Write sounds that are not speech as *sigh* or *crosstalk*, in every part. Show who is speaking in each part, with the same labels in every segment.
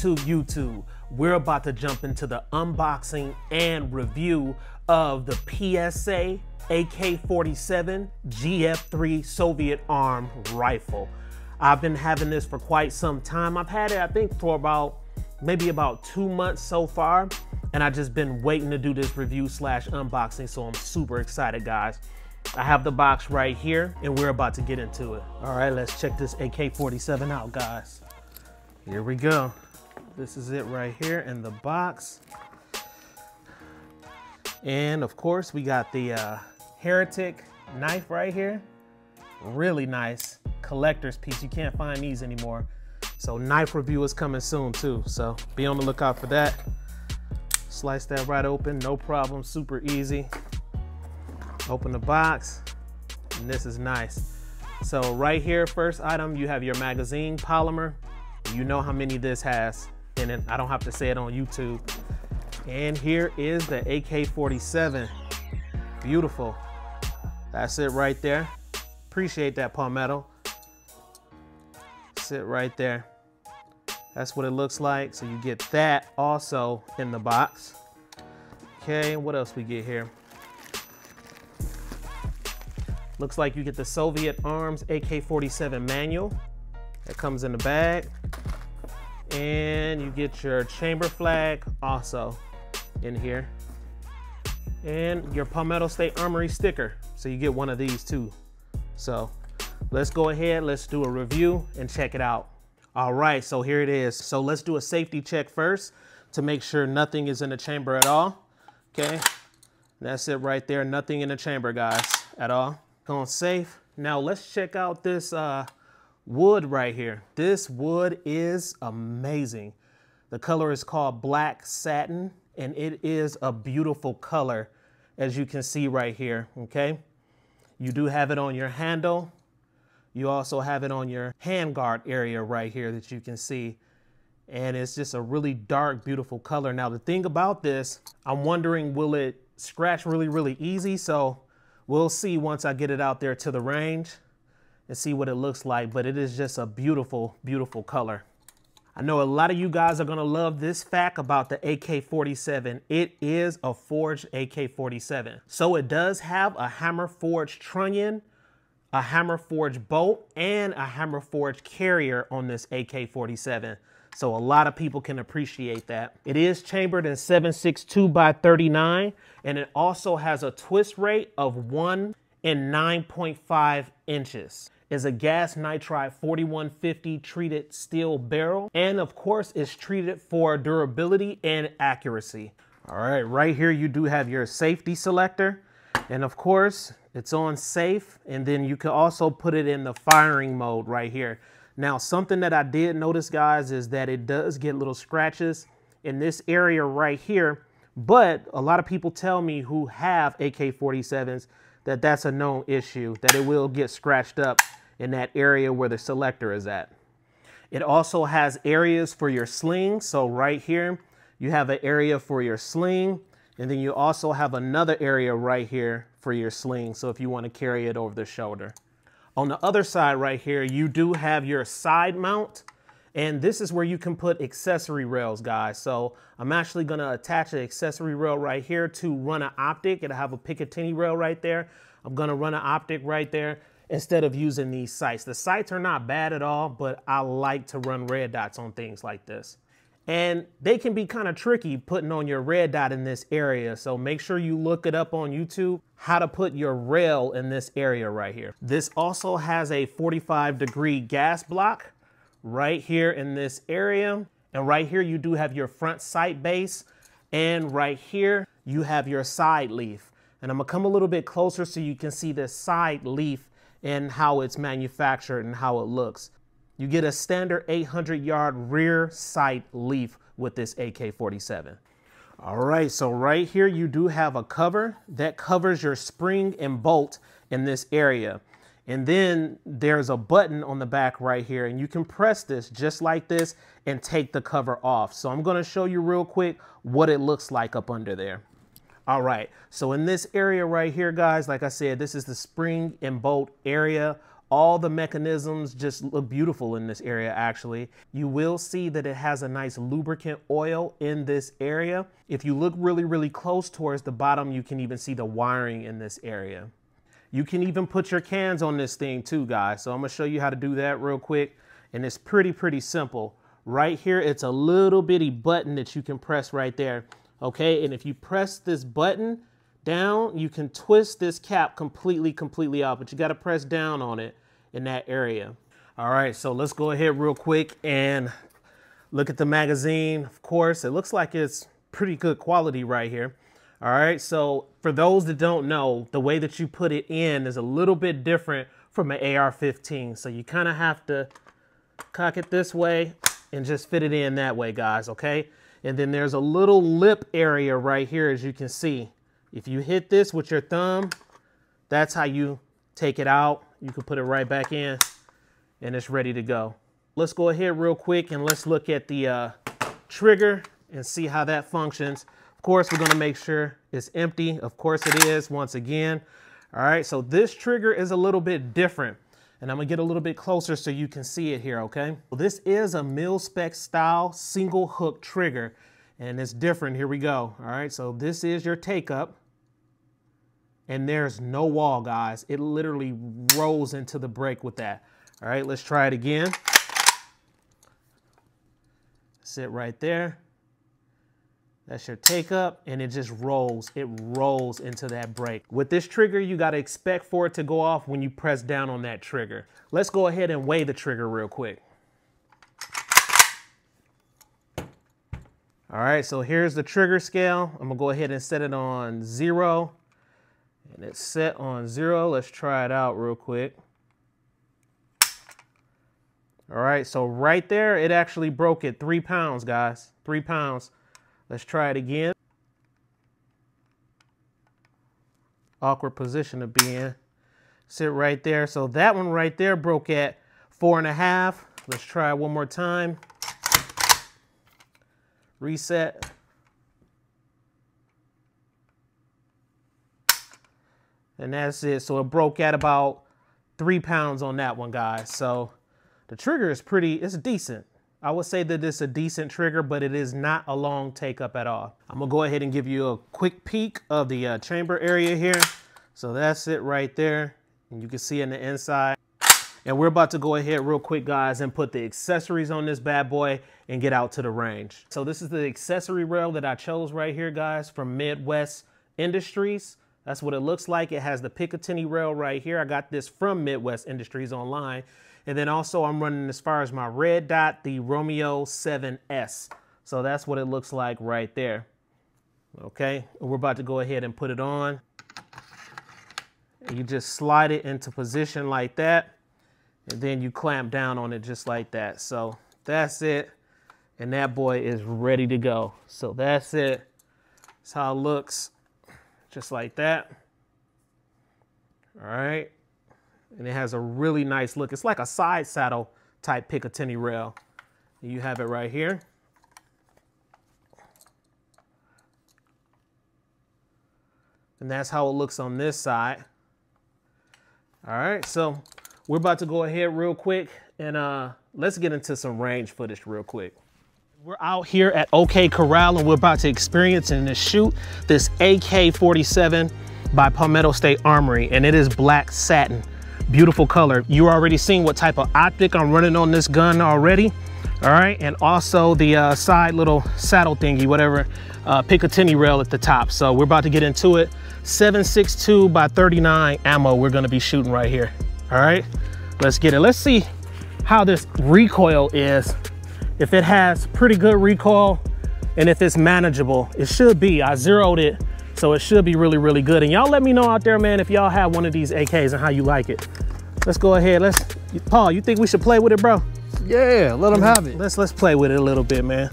Speaker 1: YouTube, YouTube, we're about to jump into the unboxing and review of the PSA AK-47 GF3 Soviet arm rifle. I've been having this for quite some time. I've had it, I think, for about maybe about two months so far, and I just been waiting to do this review slash unboxing, so I'm super excited, guys. I have the box right here, and we're about to get into it. All right, let's check this AK-47 out, guys. Here we go. This is it right here in the box. And of course, we got the uh, Heretic knife right here. Really nice collector's piece. You can't find these anymore. So knife review is coming soon too. So be on the lookout for that. Slice that right open, no problem, super easy. Open the box, and this is nice. So right here, first item, you have your magazine polymer. You know how many this has it. I don't have to say it on YouTube. And here is the AK-47. Beautiful. That's it right there. Appreciate that Palmetto. Sit right there. That's what it looks like. So you get that also in the box. Okay, what else we get here? Looks like you get the Soviet Arms AK-47 manual that comes in the bag. And you get your chamber flag also in here. And your Palmetto State Armory sticker. So you get one of these too. So let's go ahead, let's do a review and check it out. All right, so here it is. So let's do a safety check first to make sure nothing is in the chamber at all. Okay, that's it right there. Nothing in the chamber, guys, at all. Going safe. Now let's check out this uh, wood right here. This wood is amazing. The color is called black satin and it is a beautiful color as you can see right here, okay? You do have it on your handle. You also have it on your handguard area right here that you can see. And it's just a really dark, beautiful color. Now, the thing about this, I'm wondering, will it scratch really, really easy? So we'll see once I get it out there to the range and see what it looks like, but it is just a beautiful, beautiful color. I know a lot of you guys are gonna love this fact about the AK-47. It is a forged AK-47. So it does have a hammer forged trunnion, a hammer forged bolt, and a hammer forged carrier on this AK-47. So a lot of people can appreciate that. It is chambered in 762 by 39, and it also has a twist rate of one in 9.5 inches is a gas nitride 4150 treated steel barrel. And of course, it's treated for durability and accuracy. All right, right here you do have your safety selector. And of course, it's on safe. And then you can also put it in the firing mode right here. Now, something that I did notice, guys, is that it does get little scratches in this area right here. But a lot of people tell me who have AK-47s that that's a known issue, that it will get scratched up in that area where the selector is at. It also has areas for your sling. So right here, you have an area for your sling. And then you also have another area right here for your sling. So if you want to carry it over the shoulder. On the other side right here, you do have your side mount. And this is where you can put accessory rails, guys. So I'm actually going to attach an accessory rail right here to run an optic. It'll have a Picatinny rail right there. I'm going to run an optic right there instead of using these sights. The sights are not bad at all, but I like to run red dots on things like this. And they can be kind of tricky putting on your red dot in this area. So make sure you look it up on YouTube, how to put your rail in this area right here. This also has a 45 degree gas block right here in this area. And right here, you do have your front sight base. And right here, you have your side leaf. And I'm gonna come a little bit closer so you can see this side leaf and how it's manufactured and how it looks. You get a standard 800 yard rear sight leaf with this AK-47. All right, so right here you do have a cover that covers your spring and bolt in this area. And then there's a button on the back right here and you can press this just like this and take the cover off. So I'm gonna show you real quick what it looks like up under there. All right, so in this area right here, guys, like I said, this is the spring and bolt area All the mechanisms just look beautiful in this area actually. You will see that it has a nice lubricant oil in this area. If you look really, really close towards the bottom, you can even see the wiring in this area. You can even put your cans on this thing too, guys. So I'm gonna show you how to do that real quick. And it's pretty, pretty simple. Right here, it's a little bitty button that you can press right there. Okay, and if you press this button down, you can twist this cap completely, completely out, but you gotta press down on it in that area. All right, so let's go ahead real quick and look at the magazine. Of course, it looks like it's pretty good quality right here. All right, so for those that don't know, the way that you put it in is a little bit different from an AR-15. So you kind of have to cock it this way and just fit it in that way, guys, okay? And then there's a little lip area right here, as you can see. If you hit this with your thumb, that's how you take it out. You can put it right back in and it's ready to go. Let's go ahead real quick and let's look at the uh, trigger and see how that functions. Of course, we're gonna make sure it's empty. Of course it is, once again. All right, so this trigger is a little bit different. And I'm gonna get a little bit closer so you can see it here, okay? Well, this is a mil-spec style single hook trigger and it's different. Here we go. All right, so this is your take up and there's no wall, guys. It literally rolls into the break with that. All right, let's try it again. Sit right there. That's your take up and it just rolls. It rolls into that break. With this trigger, you gotta expect for it to go off when you press down on that trigger. Let's go ahead and weigh the trigger real quick. All right, so here's the trigger scale. I'm gonna go ahead and set it on zero. And it's set on zero. Let's try it out real quick. All right, so right there, it actually broke it three pounds, guys, three pounds. Let's try it again. Awkward position to be in. Sit right there. So that one right there broke at four and a half. Let's try it one more time. Reset. And that's it. So it broke at about three pounds on that one, guys. So the trigger is pretty, it's decent. I would say that it's a decent trigger, but it is not a long take up at all. I'm gonna go ahead and give you a quick peek of the uh, chamber area here. So that's it right there. And you can see in the inside. And we're about to go ahead real quick, guys, and put the accessories on this bad boy and get out to the range. So this is the accessory rail that I chose right here, guys, from Midwest Industries. That's what it looks like. It has the Picatinny rail right here. I got this from Midwest Industries online. And then also I'm running as far as my red dot, the Romeo 7S. So that's what it looks like right there. Okay, we're about to go ahead and put it on. You just slide it into position like that. And then you clamp down on it just like that. So that's it. And that boy is ready to go. So that's it. That's how it looks. Just like that. All right and it has a really nice look. It's like a side saddle type Picatinny rail. You have it right here. And that's how it looks on this side. All right, so we're about to go ahead real quick and uh, let's get into some range footage real quick. We're out here at OK Corral and we're about to experience and shoot this AK-47 by Palmetto State Armory and it is black satin beautiful color. You already seen what type of optic I'm running on this gun already. All right, and also the uh, side little saddle thingy, whatever, uh, Picatinny rail at the top. So we're about to get into it. 7.62 by 39 ammo we're gonna be shooting right here. All right, let's get it. Let's see how this recoil is. If it has pretty good recoil and if it's manageable, it should be. I zeroed it so it should be really, really good. And y'all let me know out there, man, if y'all have one of these AKs and how you like it. Let's go ahead. Let's, Paul, you think we should play with it, bro?
Speaker 2: Yeah, let them have it.
Speaker 1: Let's let's play with it a little bit, man.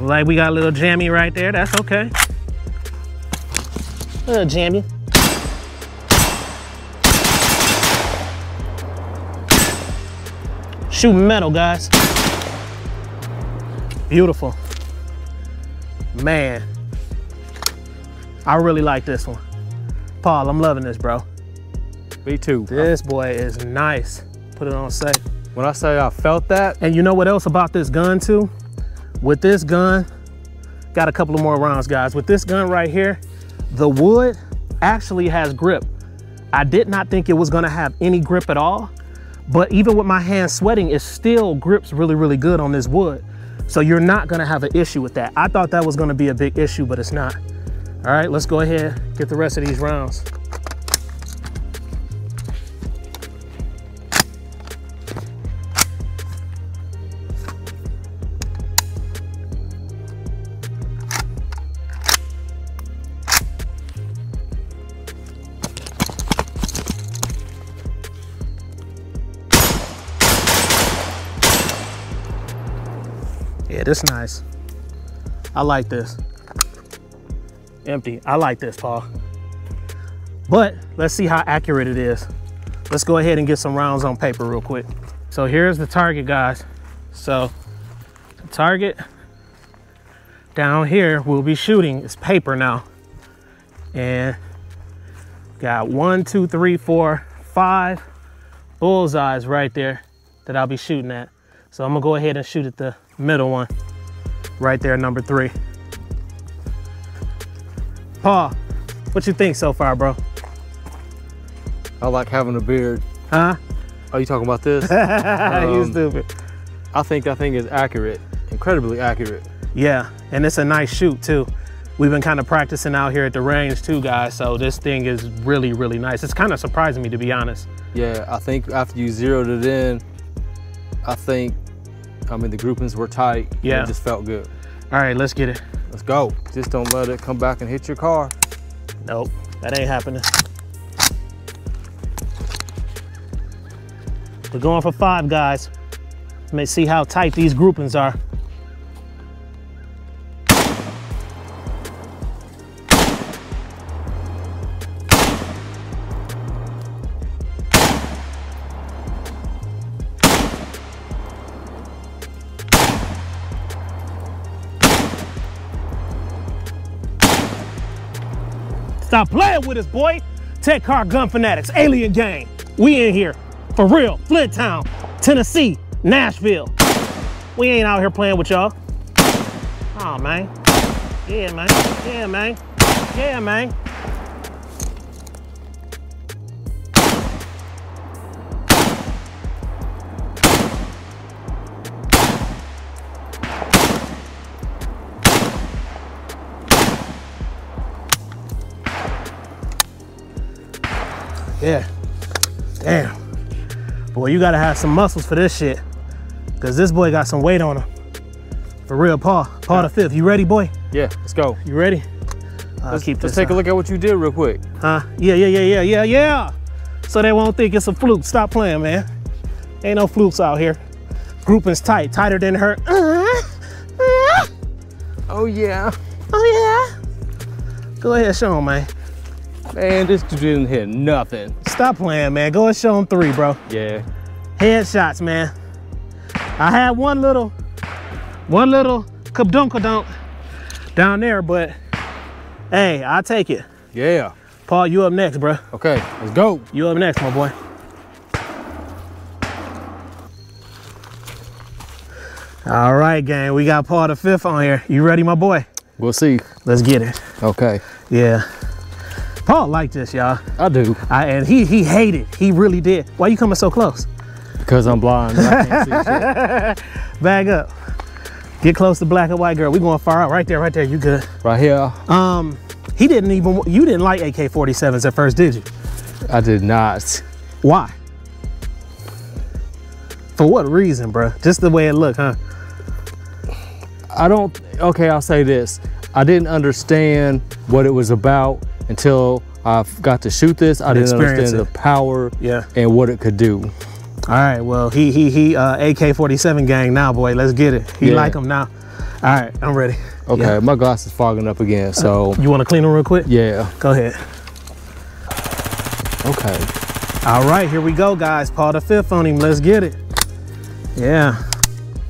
Speaker 1: Like we got a little jammy right there. That's okay. A little jammy. Shoot metal, guys. Beautiful. Man. I really like this one. Paul, I'm loving this, bro.
Speaker 2: Me too.
Speaker 1: This boy is nice. Put it on safe.
Speaker 2: When I say I felt that,
Speaker 1: And you know what else about this gun too? With this gun, got a couple of more rounds, guys. With this gun right here, the wood actually has grip. I did not think it was gonna have any grip at all, but even with my hands sweating, it still grips really, really good on this wood. So you're not gonna have an issue with that. I thought that was gonna be a big issue, but it's not. All right, let's go ahead, get the rest of these rounds. This nice. I like this. Empty. I like this, Paul. But let's see how accurate it is. Let's go ahead and get some rounds on paper real quick. So here's the target, guys. So the target down here we'll be shooting is paper now. And got one, two, three, four, five bullseyes right there that I'll be shooting at. So I'm gonna go ahead and shoot at the middle one right there, number three. Paul, what you think so far, bro?
Speaker 2: I like having a beard.
Speaker 1: Huh?
Speaker 2: Are you talking about this? *laughs*
Speaker 1: you
Speaker 2: Um,
Speaker 1: stupid.
Speaker 2: I think that thing is accurate, incredibly accurate.
Speaker 1: Yeah, and it's a nice shoot too. We've been kind of practicing out here at the range too, guys. So this thing is really, really nice. It's kind of surprising me to be honest.
Speaker 2: Yeah, I think after you zeroed it in, I think, I mean, the groupings were tight.
Speaker 1: Yeah.
Speaker 2: It just felt good.
Speaker 1: All right, let's get it.
Speaker 2: Let's go. Just don't let it come back and hit your car.
Speaker 1: Nope, that ain't happening. We're going for five, guys. Let me see how tight these groupings are. Stop playing with us, boy. Tech Car Gun Fanatics, Alien Gang. We in here. For real. Flint Town, Tennessee, Nashville. We ain't out here playing with y'all. Oh, man. Yeah, man. Yeah, man. Yeah, man. Boy, you gotta have some muscles for this shit. Cause this boy got some weight on him. For real, Paul. Paul the fifth. You ready, boy?
Speaker 2: Yeah, let's go.
Speaker 1: You ready? I'll
Speaker 2: Let's,
Speaker 1: keep
Speaker 2: let's take a look at what you did real quick.
Speaker 1: Huh? Yeah, yeah, yeah, yeah, yeah, yeah. So they won't think it's a fluke. Stop playing, man. Ain't no flukes out here. Grouping's tight, tighter than her. Uh-huh. Uh-huh.
Speaker 2: Oh yeah.
Speaker 1: oh yeah. Go ahead, show him, man.
Speaker 2: Man, this dude didn't hit nothing.
Speaker 1: Stop playing, man. Go and show him three, bro.
Speaker 2: Yeah.
Speaker 1: Headshots, man. I had one little, one little kabdunkadunk down there, but hey, I'll take it.
Speaker 2: Yeah.
Speaker 1: Paul, you up next, bro.
Speaker 2: Okay, let's go.
Speaker 1: You up next, my boy. All right, gang. We got Paul the fifth on here. You ready, my boy?
Speaker 2: We'll see.
Speaker 1: Let's get it.
Speaker 2: Okay.
Speaker 1: Yeah. Paul liked this, y'all.
Speaker 2: I do.
Speaker 1: I, and he he hated. He really did. Why you coming so close?
Speaker 2: Because I'm blind. and I can't see shit. *laughs*
Speaker 1: Bag up. Get close to black and white girl. We going far out. Right there, right there. You good.
Speaker 2: Right here.
Speaker 1: Um, he didn't even. You didn't like AK-47s at first, did you?
Speaker 2: I did not.
Speaker 1: Why? For what reason, bro? Just the way it looked, huh?
Speaker 2: I don't. Okay, I'll say this. I didn't understand what it was about until I got to shoot this. I didn't understand
Speaker 1: it.
Speaker 2: the power
Speaker 1: Yeah.
Speaker 2: and what it could do.
Speaker 1: All right. Well, he he he. Uh, AK-47 gang now, boy. Let's get it. He
Speaker 2: Yeah.
Speaker 1: like him now. All right. I'm ready.
Speaker 2: Okay,
Speaker 1: Yeah.
Speaker 2: my glass is fogging up again. So
Speaker 1: You want to clean them real quick?
Speaker 2: yeah.
Speaker 1: Go ahead.
Speaker 2: Okay.
Speaker 1: All right. Here we go, guys. Paul the fifth on him. Let's get it. Yeah.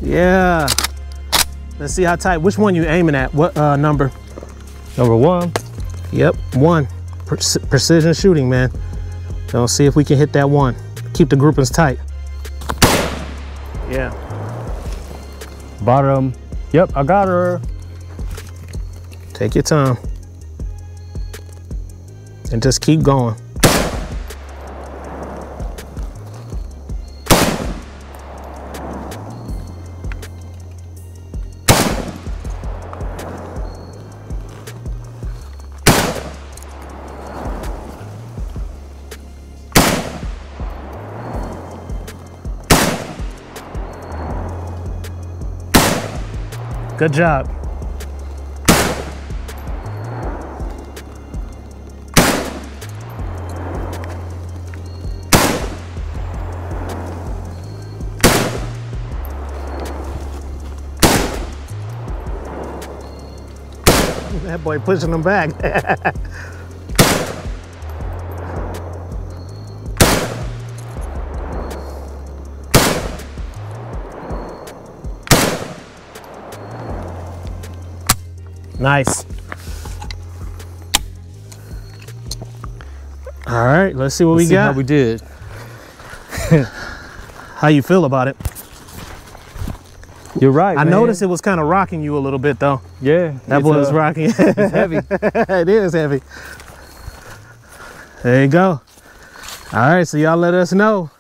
Speaker 1: Yeah. Let's see how tight. Which one you aiming at? What uh, number?
Speaker 2: Number one.
Speaker 1: Yep, one. Pre precision shooting, man. So see if we can hit that one. Keep the groupings tight. Yeah.
Speaker 2: Bottom. Yep, I got her.
Speaker 1: Take your time. And just keep going. Good job. That boy pushing them back. *laughs* Nice. All right, let's see what
Speaker 2: Let's
Speaker 1: we
Speaker 2: see
Speaker 1: got.
Speaker 2: How we did. *laughs*
Speaker 1: How you feel about it?
Speaker 2: You're right.
Speaker 1: I
Speaker 2: man.
Speaker 1: noticed it was kind of rocking you a little bit though.
Speaker 2: Yeah.
Speaker 1: That boy was
Speaker 2: uh,
Speaker 1: rocking.
Speaker 2: It's heavy. *laughs*
Speaker 1: it is heavy. There you go. All right, so y'all let us know.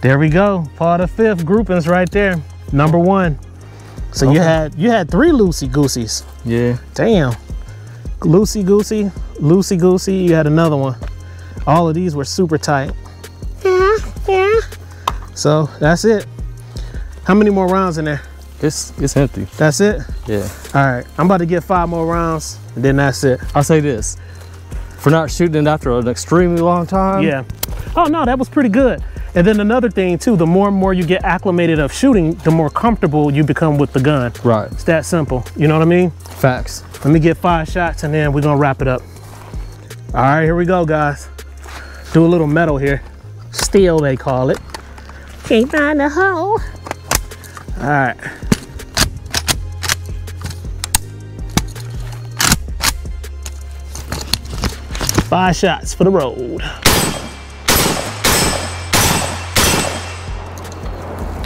Speaker 1: There we go. Part of fifth groupings right there. Number one. So you had you had three loosey gooseys.
Speaker 2: Yeah.
Speaker 1: Damn. Loosey goosey, loosey goosey. You had another one. All of these were super tight. Yeah, yeah. So that's it. How many more rounds in there?
Speaker 2: It's it's empty.
Speaker 1: That's it.
Speaker 2: Yeah.
Speaker 1: All right, I'm about to get five more rounds, and then that's it.
Speaker 2: I'll say this. For not shooting it after an extremely long time.
Speaker 1: Yeah. Oh no, that was pretty good. And then another thing too, the more and more you get acclimated of shooting, the more comfortable you become with the gun.
Speaker 2: Right.
Speaker 1: It's that simple. You know what I mean?
Speaker 2: Facts.
Speaker 1: Let me get five shots and then we're gonna wrap it up. All right, here we go, guys. Do a little metal here. Steel, they call it. Can't find the hole. All right. Five shots for the road.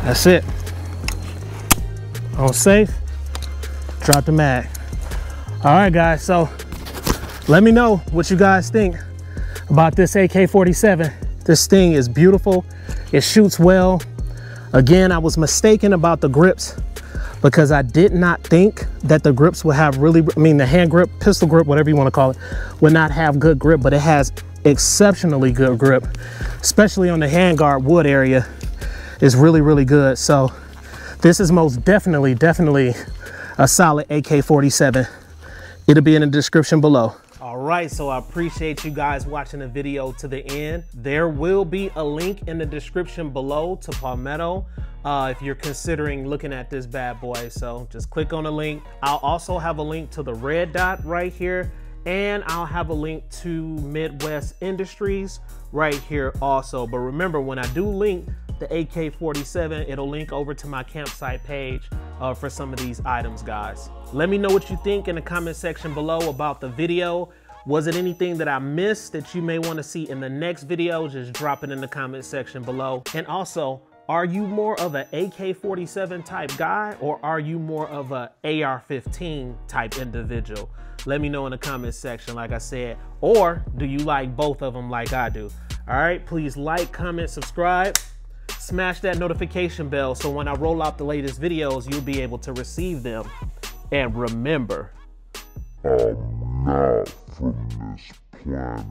Speaker 1: That's it. On safe, drop the mag. All right, guys, so let me know what you guys think about this AK-47. This thing is beautiful. It shoots well. Again, I was mistaken about the grips because I did not think that the grips would have really, I mean, the hand grip, pistol grip, whatever you want to call it, would not have good grip, but it has exceptionally good grip, especially on the handguard wood area is really, really good. So this is most definitely, definitely a solid AK-47. It'll be in the description below. All right, so I appreciate you guys watching the video to the end. There will be a link in the description below to Palmetto uh, if you're considering looking at this bad boy. So just click on the link. I'll also have a link to the red dot right here and I'll have a link to Midwest Industries right here also. But remember, when I do link the AK-47, it'll link over to my campsite page uh, for some of these items, guys. Let me know what you think in the comment section below about the video. Was it anything that I missed that you may want to see in the next video? Just drop it in the comment section below. And also, are you more of an AK-47 type guy or are you more of a AR-15 type individual? Let me know in the comment section, like I said. Or do you like both of them like I do? All right, please like, comment, subscribe. Smash that notification bell so when I roll out the latest videos, you'll be able to receive them. And remember,
Speaker 3: I'm not from this planet.